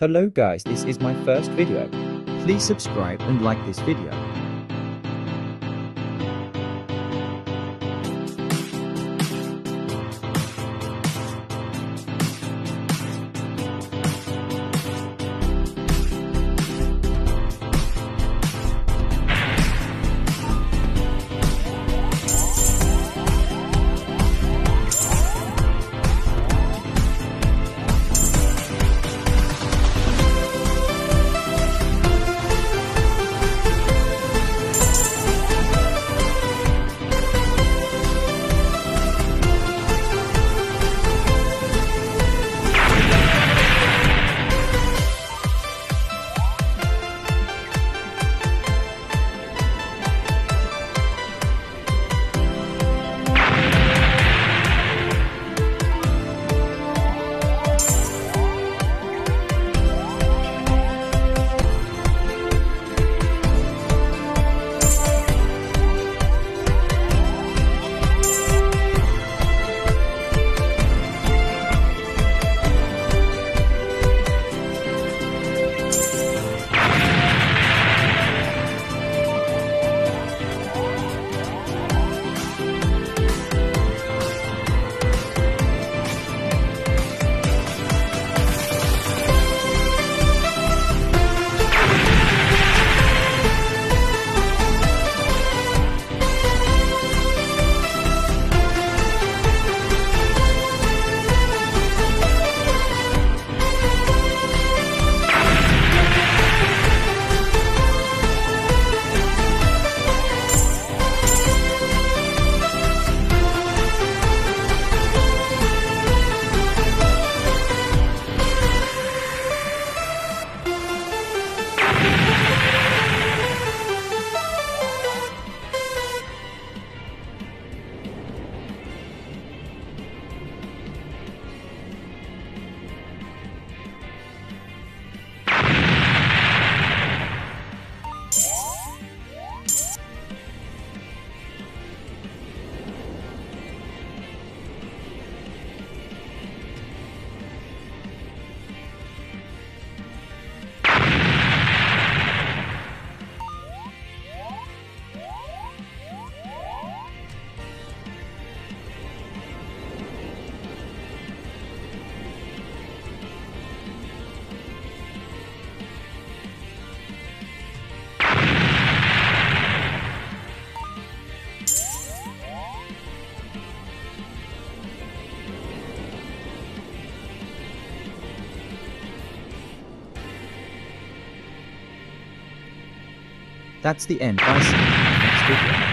Hello guys, this is my first video. Please subscribe and like this video. That's the end. Bye.